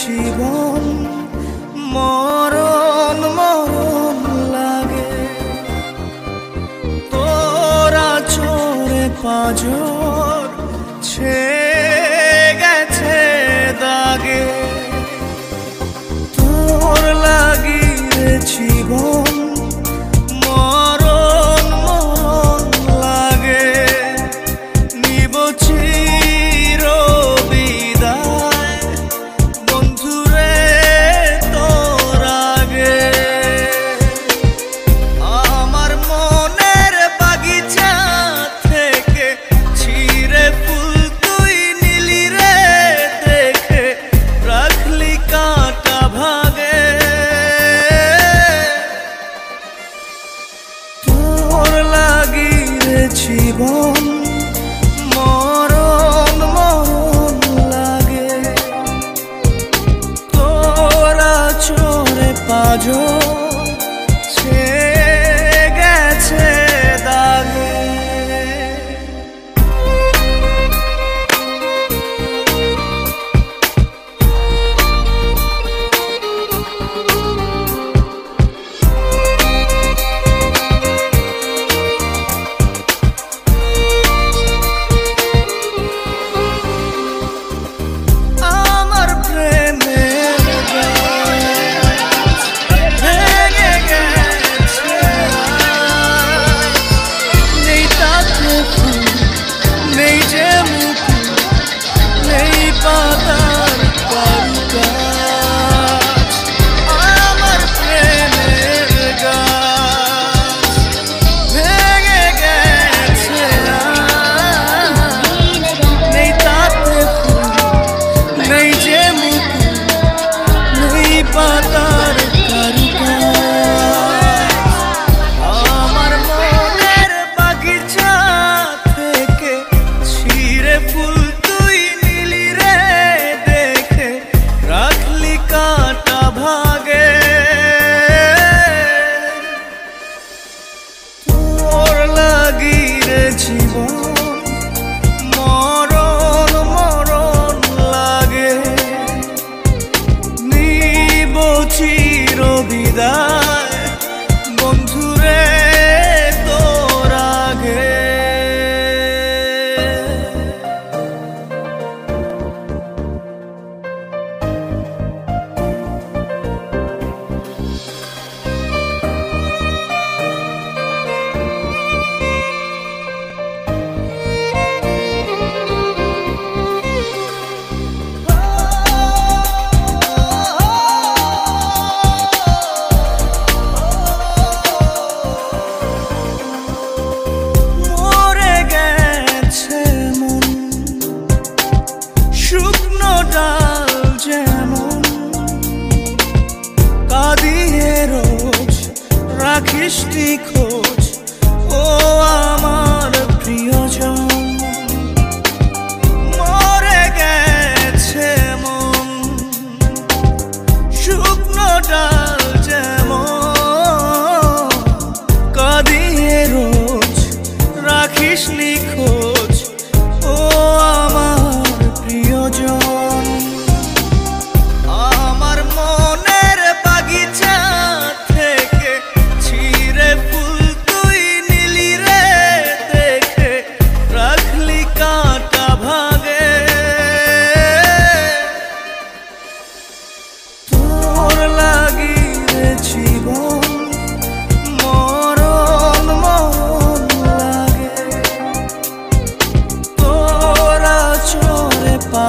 জীবন মরণ মরণ লাগে। তোরা চোরে পাজর ছে লাগে নিব চির বিদায়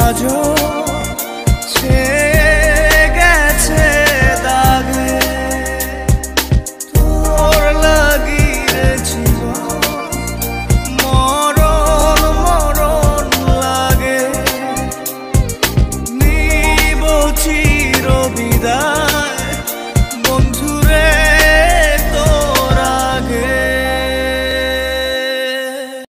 봐줘